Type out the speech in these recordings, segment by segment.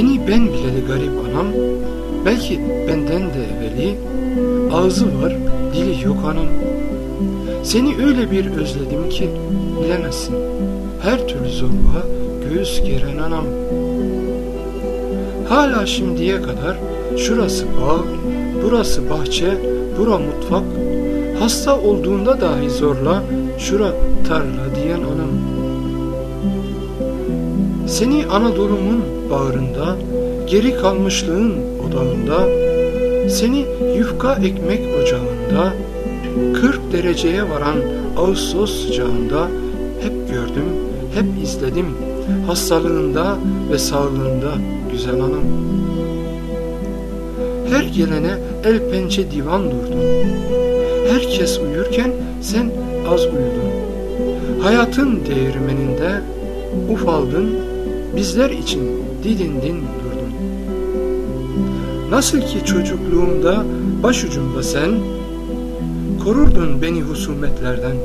Beni ben bileli garip anam, belki benden de evveli, ağzı var, dili yok anam. Seni öyle bir özledim ki bilemezsin, her türlü zorluğa göğüs geren anam. Hala şimdiye kadar şurası bağ, burası bahçe, bura mutfak, hasta olduğunda dahi zorla şura tarla diyen anam. Seni Anadolu'mun bağrında, geri kalmışlığın odağında, seni yufka ekmek ocağında, 40 dereceye varan Ağustos sıcağında hep gördüm, hep izledim, hastalığında ve sağlığında güzel hanım. Her gelene el pençe divan durdun. Herkes uyurken sen az uyudun. Hayatın değirmeninde ufaldın, bizler için didindin durdun. Nasıl ki çocukluğumda başucumda sen, korurdun beni husumetlerden.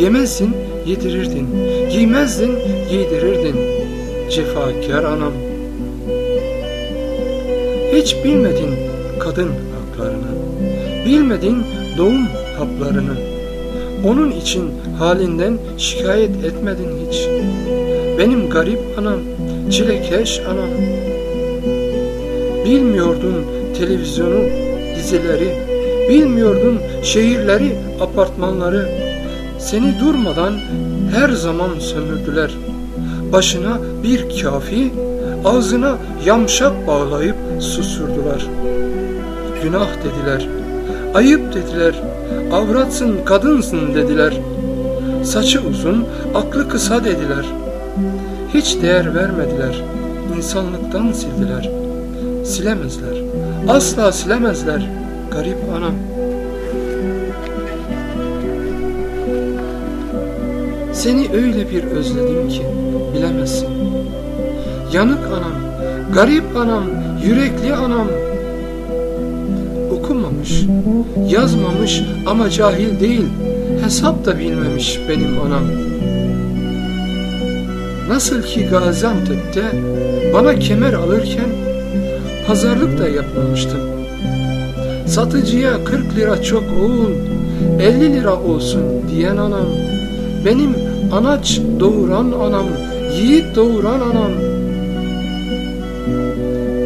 Yemezdin, yedirirdin, giymezdin, giydirirdin, cefakar anam. Hiç bilmedin kadın haklarını, bilmedin doğum haplarını. Onun için halinden şikayet etmedin hiç. Benim garip anam, çilekeş anam. Bilmiyordun televizyonu, dizileri, bilmiyordun şehirleri, apartmanları. Seni durmadan her zaman sömürdüler. Başına bir kafi, ağzına yamşak bağlayıp susurdular. Günah dediler, ayıp dediler, avratsın kadınsın dediler. Saçı uzun, aklı kısa dediler. Hiç değer vermediler, insanlıktan sildiler. Silemezler, asla silemezler garip anam. Seni öyle bir özledim ki bilemezsin. Yanık anam, garip anam, yürekli anam. Okumamış, yazmamış ama cahil değil, hesap da bilmemiş benim anam. Nasıl ki Gaziantep'te bana kemer alırken pazarlık da yapmamıştım. Satıcıya 40 lira çok oğul, 50 lira olsun diyen anam. Benim anaç doğuran anam, yiğit doğuran anam.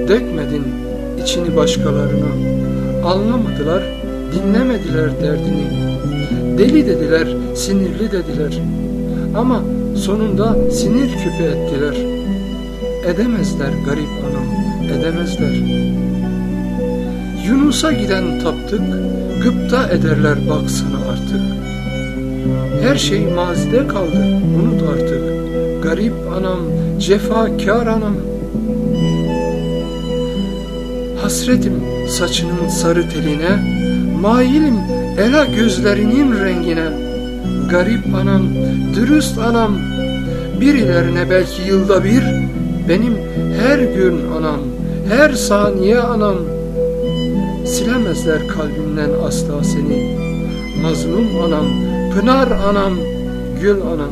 Dökmedin içini başkalarına. Anlamadılar, dinlemediler derdini. Deli dediler, sinirli dediler. Ama sonunda sinir küpe ettiler. Edemezler garip anam, edemezler. Yunus'a giden taptık, gıpta ederler baksana artık. Her şey mazide kaldı, unut artık. Garip anam, cefakar anam. Hasretim saçının sarı teline, mailim ela gözlerinin rengine. Garip anam, dürüst anam, birilerine belki yılda bir, benim her gün anam, her saniye anam. Silemezler kalbimden asla seni, mazlum anam, pınar anam, gül anam.